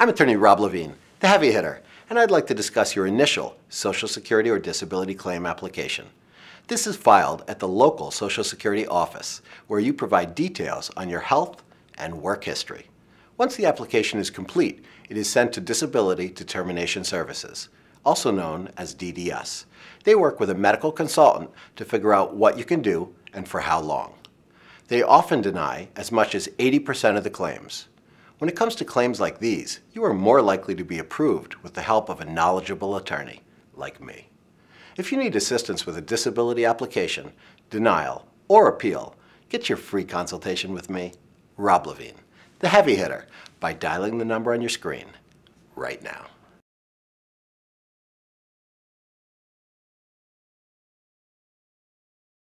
I'm attorney Rob Levine, the heavy hitter, and I'd like to discuss your initial Social Security or disability claim application. This is filed at the local Social Security office, where you provide details on your health and work history. Once the application is complete, it is sent to Disability Determination Services, also known as DDS. They work with a medical consultant to figure out what you can do and for how long. They often deny as much as 80% of the claims. When it comes to claims like these, you are more likely to be approved with the help of a knowledgeable attorney, like me. If you need assistance with a disability application, denial, or appeal, get your free consultation with me, Rob Levine, the heavy hitter, by dialing the number on your screen right now.